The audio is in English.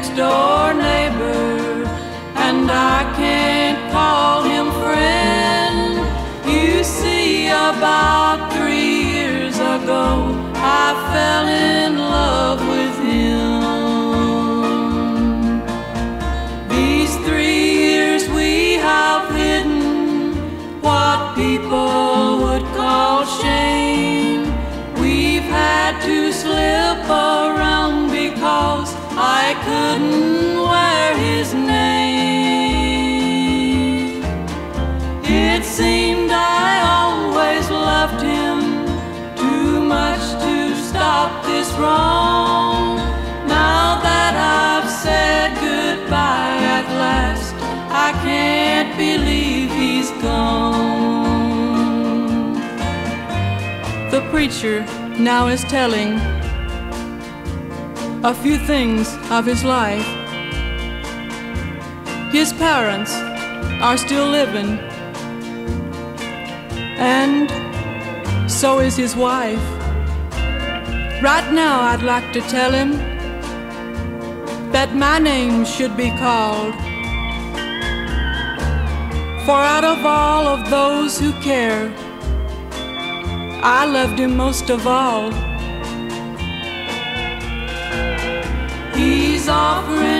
next door neighbor, and I can't. I couldn't wear his name. It seemed I always loved him too much to stop this wrong. Now that I've said goodbye at last, I can't believe he's gone. The preacher now is telling a few things of his life. His parents are still living, and so is his wife. Right now, I'd like to tell him that my name should be called. For out of all of those who care, I loved him most of all. He's offering